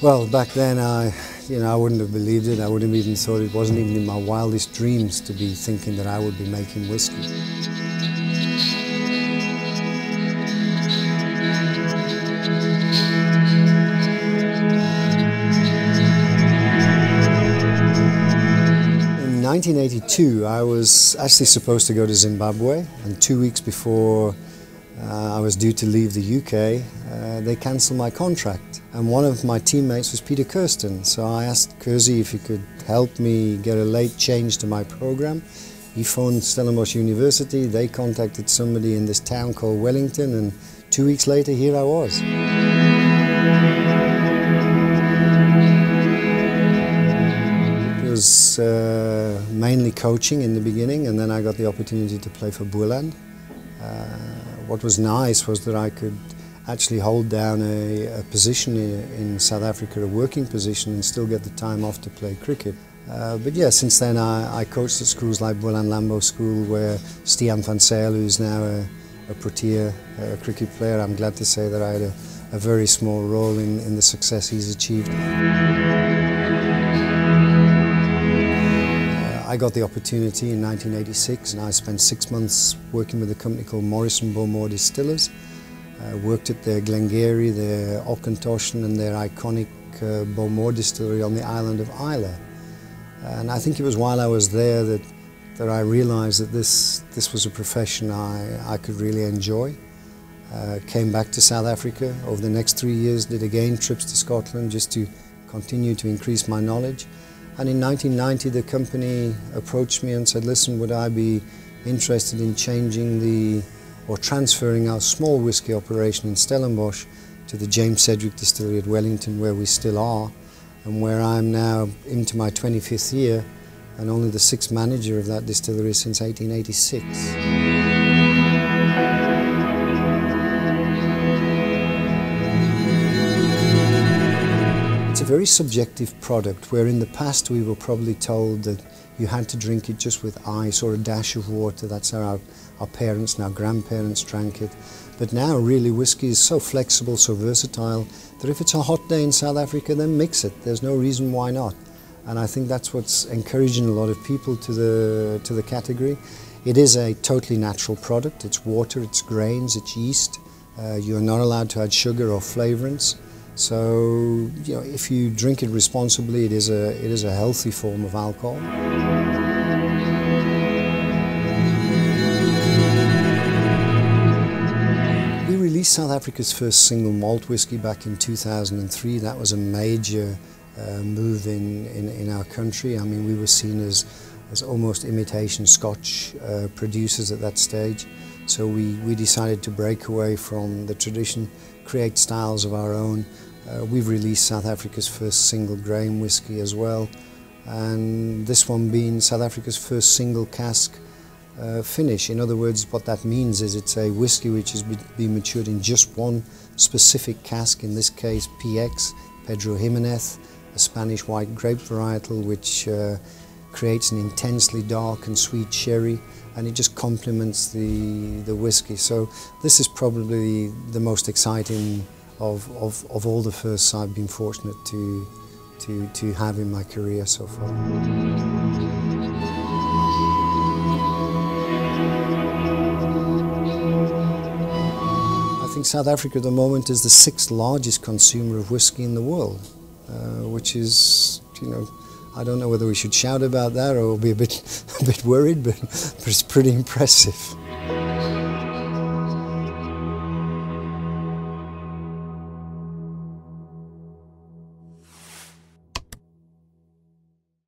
Well, back then, I, you know, I wouldn't have believed it. I wouldn't have even thought it wasn't even in my wildest dreams to be thinking that I would be making whiskey. In 1982, I was actually supposed to go to Zimbabwe, and two weeks before uh, I was due to leave the UK, uh, they cancelled my contract. And one of my teammates was Peter Kirsten, so I asked Kersey if he could help me get a late change to my program. He phoned Stellenbosch University, they contacted somebody in this town called Wellington, and two weeks later, here I was. It was uh, mainly coaching in the beginning, and then I got the opportunity to play for Boland. Uh, what was nice was that I could actually hold down a, a position in, South Africa, a working position, and still get the time off to play cricket. Uh, but yeah, since then I, I, coached at schools like Boland Landbou School, where Stiaan van Zyl, who's now a, a Protea a cricket player, I'm glad to say that I had a, a very small role in, in the success he's achieved. I got the opportunity in 1986 and I spent six months working with a company called Morrison Bowmore Distillers. Uh, worked at their Glen Garioch, their Auchentoshan and their iconic uh, Bowmore distillery on the island of Islay. And I think it was while I was there that, that I realized that this, this was a profession I, I could really enjoy. Uh, came back to South Africa over the next three years, did again trips to Scotland just to continue to increase my knowledge. And in 1990, the company approached me and said, listen, would I be interested in changing the, or transferring our small whisky operation in Stellenbosch to the James Sedgwick Distillery at Wellington, where we still are, and where I'm now into my 25th year, and only the sixth manager of that distillery since 1886. It's a very subjective product where in the past we were probably told that you had to drink it just with ice or a dash of water. That's our, our parents and our grandparents drank it. But now really whiskey is so flexible, so versatile that if it's a hot day in South Africa then mix it. There's no reason why not. And I think that's what's encouraging a lot of people to the, to the category. It is a totally natural product. It's water, it's grains, it's yeast. Uh, you're not allowed to add sugar or flavorants. So, you know, if you drink it responsibly, it is a, it is a healthy form of alcohol. Released South Africa's first single malt whisky back in 2003. That was a major uh, move in, in, in, our country. I mean, we were seen as, as almost imitation Scotch uh, producers at that stage. So we, we decided to break away from the tradition, create styles of our own, uh, we've released South Africa's first single grain whisky as well, and this one being South Africa's first single cask uh, finish. In other words, what that means is it's a whisky which has been matured in just one specific cask, in this case PX, Pedro Ximénez, a Spanish white grape varietal which uh, creates an intensely dark and sweet sherry and it just complements the, the whisky. So this is probably the most exciting of, of, of all the firsts I've been fortunate to, to, to have in my career so far. Think South Africa at the moment is the sixth largest consumer of whisky in the world, uh, which is, you know, I don't know whether we should shout about that or be a bit, a bit worried, but, but it's pretty impressive.